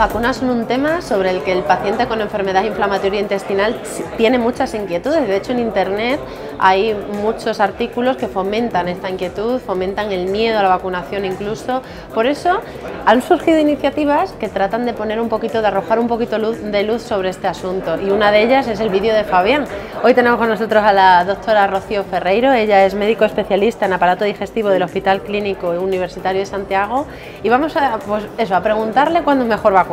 vacunas son un tema sobre el que el paciente con enfermedad inflamatoria intestinal tiene muchas inquietudes. De hecho, en Internet hay muchos artículos que fomentan esta inquietud, fomentan el miedo a la vacunación incluso. Por eso han surgido iniciativas que tratan de poner un poquito, de arrojar un poquito de luz sobre este asunto. Y una de ellas es el vídeo de Fabián. Hoy tenemos con nosotros a la doctora Rocío Ferreiro. Ella es médico especialista en aparato digestivo del Hospital Clínico Universitario de Santiago. Y vamos a, pues eso, a preguntarle cuándo es mejor vacunar.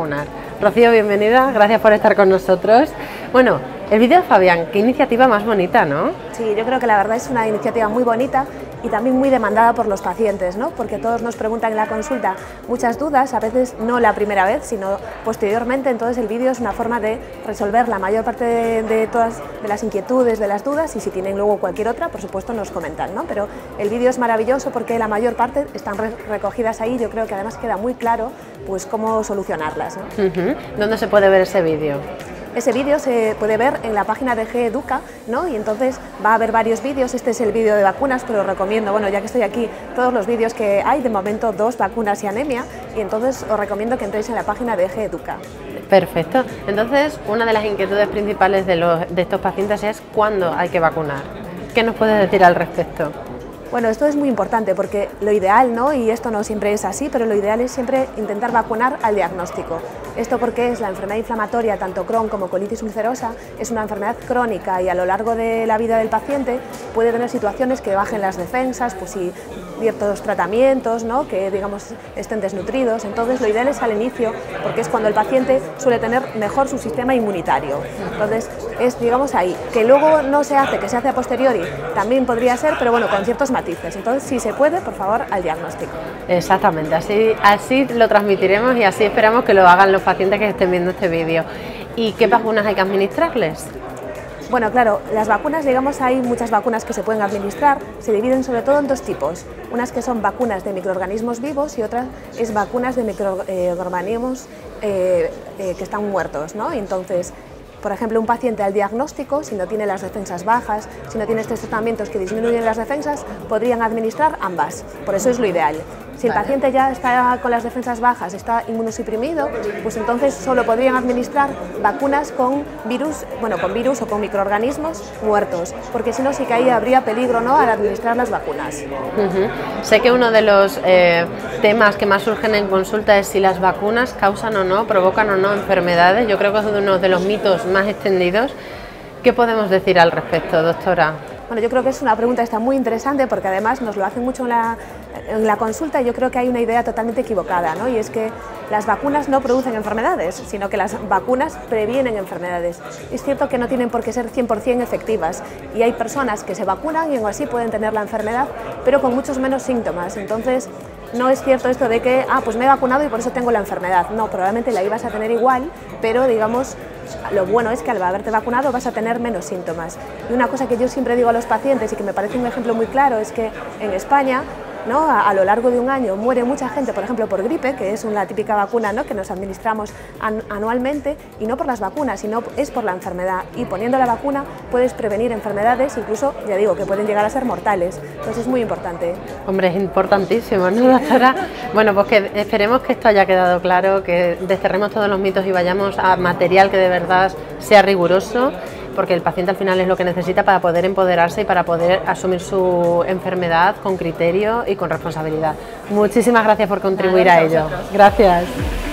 Rocío, bienvenida. Gracias por estar con nosotros. Bueno, el vídeo de Fabián, qué iniciativa más bonita, ¿no? Sí, yo creo que la verdad es una iniciativa muy bonita y también muy demandada por los pacientes, ¿no? porque todos nos preguntan en la consulta muchas dudas, a veces no la primera vez, sino posteriormente, entonces el vídeo es una forma de resolver la mayor parte de, todas de las inquietudes, de las dudas y si tienen luego cualquier otra, por supuesto nos comentan, ¿no? pero el vídeo es maravilloso porque la mayor parte están recogidas ahí, yo creo que además queda muy claro pues cómo solucionarlas. ¿Dónde se puede ver ese vídeo? Ese vídeo se puede ver en la página de G-Educa, ¿no? Y entonces va a haber varios vídeos. Este es el vídeo de vacunas, pero recomiendo, bueno, ya que estoy aquí, todos los vídeos que hay, de momento dos vacunas y anemia, y entonces os recomiendo que entréis en la página de G-Educa. Perfecto. Entonces, una de las inquietudes principales de, los, de estos pacientes es cuándo hay que vacunar. ¿Qué nos puedes decir al respecto? Bueno, esto es muy importante porque lo ideal, ¿no? y esto no siempre es así, pero lo ideal es siempre intentar vacunar al diagnóstico. Esto porque es la enfermedad inflamatoria, tanto Crohn como colitis ulcerosa, es una enfermedad crónica y a lo largo de la vida del paciente puede tener situaciones que bajen las defensas, pues si ciertos tratamientos, ¿no? que digamos estén desnutridos. Entonces lo ideal es al inicio porque es cuando el paciente suele tener mejor su sistema inmunitario. Entonces es digamos ahí, que luego no se hace, que se hace a posteriori, también podría ser, pero bueno, con ciertos entonces, si se puede, por favor, al diagnóstico. Exactamente, así, así lo transmitiremos y así esperamos que lo hagan los pacientes que estén viendo este vídeo. ¿Y qué vacunas hay que administrarles? Bueno, claro, las vacunas, digamos, hay muchas vacunas que se pueden administrar, se dividen sobre todo en dos tipos, unas que son vacunas de microorganismos vivos y otras es vacunas de microorganismos eh, eh, que están muertos, ¿no? Entonces, por ejemplo, un paciente al diagnóstico, si no tiene las defensas bajas, si no tiene estos tratamientos que disminuyen las defensas, podrían administrar ambas. Por eso es lo ideal. Si el paciente ya está con las defensas bajas, está inmunosuprimido, pues entonces solo podrían administrar vacunas con virus, bueno, con virus o con microorganismos muertos, porque si no sí que ahí habría peligro ¿no? al administrar las vacunas. Sé que uno de los eh, temas que más surgen en consulta es si las vacunas causan o no, provocan o no enfermedades. Yo creo que es uno de los mitos más extendidos. ¿Qué podemos decir al respecto, doctora? Bueno, yo creo que es una pregunta está muy interesante porque además nos lo hacen mucho en la, consulta y yo creo que hay una idea totalmente equivocada, ¿no? y es que las vacunas no producen enfermedades, sino que las vacunas previenen enfermedades. Es cierto que no tienen por qué ser 100% efectivas y hay personas que se vacunan y aún así pueden tener la enfermedad, pero con muchos menos síntomas. Entonces, no es cierto esto de que, ah, pues me he vacunado y por eso tengo la enfermedad. No, probablemente la ibas a tener igual, pero digamos, lo bueno es que al haberte vacunado vas a tener menos síntomas. Y una cosa que yo siempre digo a los pacientes y que me parece un ejemplo muy claro es que en España a, lo largo de un año muere mucha gente, por ejemplo, por gripe, que es una típica vacuna ¿no? que nos administramos anualmente, y no por las vacunas, sino es por la enfermedad. Y poniendo la vacuna puedes prevenir enfermedades, incluso, ya digo, que pueden llegar a ser mortales. Entonces es muy importante. Hombre, es importantísimo, ¿no, doctora? bueno, pues que esperemos que esto haya quedado claro, que desterremos todos los mitos y vayamos a material que de verdad sea riguroso porque el paciente al final es lo que necesita para poder empoderarse y para poder asumir su enfermedad con criterio y con responsabilidad. Muchísimas gracias por contribuir a, ello. Gracias.